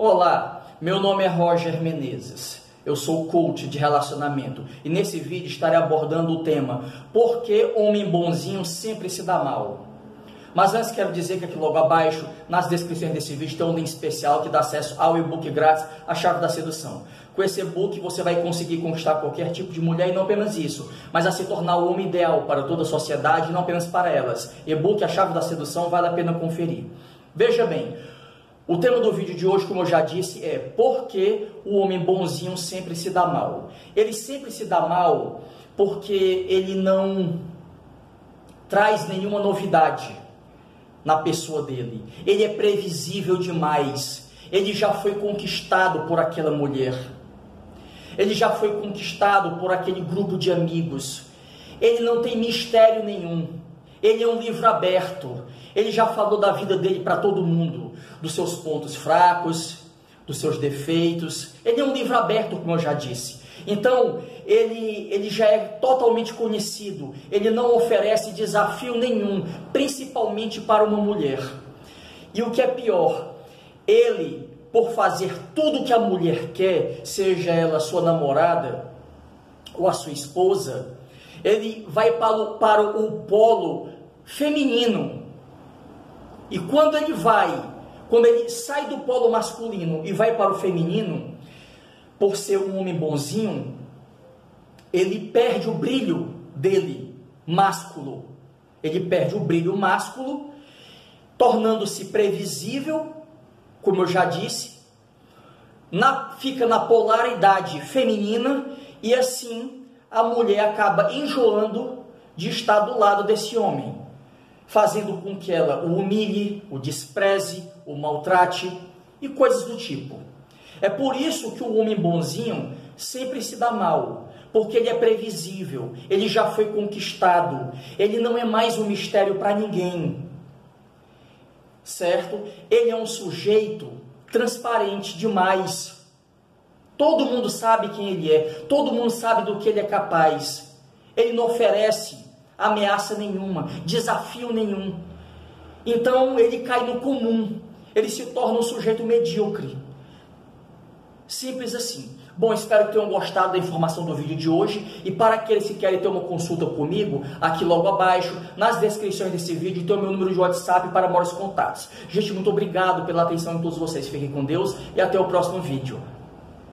Olá, meu nome é Roger Menezes. Eu sou coach de relacionamento e nesse vídeo estarei abordando o tema Por que homem bonzinho sempre se dá mal? Mas antes quero dizer que aqui logo abaixo, nas descrições desse vídeo, tem um link especial que dá acesso ao e-book grátis, A Chave da Sedução. Com esse e-book você vai conseguir conquistar qualquer tipo de mulher e não apenas isso, mas a se tornar o homem ideal para toda a sociedade e não apenas para elas. E-book A Chave da Sedução vale a pena conferir. Veja bem, o tema do vídeo de hoje, como eu já disse, é por que o homem bonzinho sempre se dá mal? Ele sempre se dá mal porque ele não traz nenhuma novidade na pessoa dele. Ele é previsível demais. Ele já foi conquistado por aquela mulher. Ele já foi conquistado por aquele grupo de amigos. Ele não tem mistério nenhum. Ele é um livro aberto. Ele já falou da vida dele para todo mundo, dos seus pontos fracos, dos seus defeitos. Ele é um livro aberto, como eu já disse. Então, ele, ele já é totalmente conhecido. Ele não oferece desafio nenhum, principalmente para uma mulher. E o que é pior, ele, por fazer tudo que a mulher quer, seja ela sua namorada ou a sua esposa, ele vai para o, para o polo feminino. E quando ele vai, quando ele sai do polo masculino e vai para o feminino, por ser um homem bonzinho, ele perde o brilho dele, másculo. Ele perde o brilho másculo, tornando-se previsível, como eu já disse, na, fica na polaridade feminina e assim a mulher acaba enjoando de estar do lado desse homem, fazendo com que ela o humilhe, o despreze, o maltrate e coisas do tipo. É por isso que o homem bonzinho sempre se dá mal, porque ele é previsível, ele já foi conquistado, ele não é mais um mistério para ninguém. Certo? Ele é um sujeito transparente demais. Todo mundo sabe quem ele é, todo mundo sabe do que ele é capaz. Ele não oferece ameaça nenhuma, desafio nenhum. Então ele cai no comum, ele se torna um sujeito medíocre. Simples assim. Bom, espero que tenham gostado da informação do vídeo de hoje e para aqueles que querem ter uma consulta comigo, aqui logo abaixo, nas descrições desse vídeo, tem o meu número de WhatsApp para maiores contatos. Gente, muito obrigado pela atenção de todos vocês. Fiquem com Deus e até o próximo vídeo.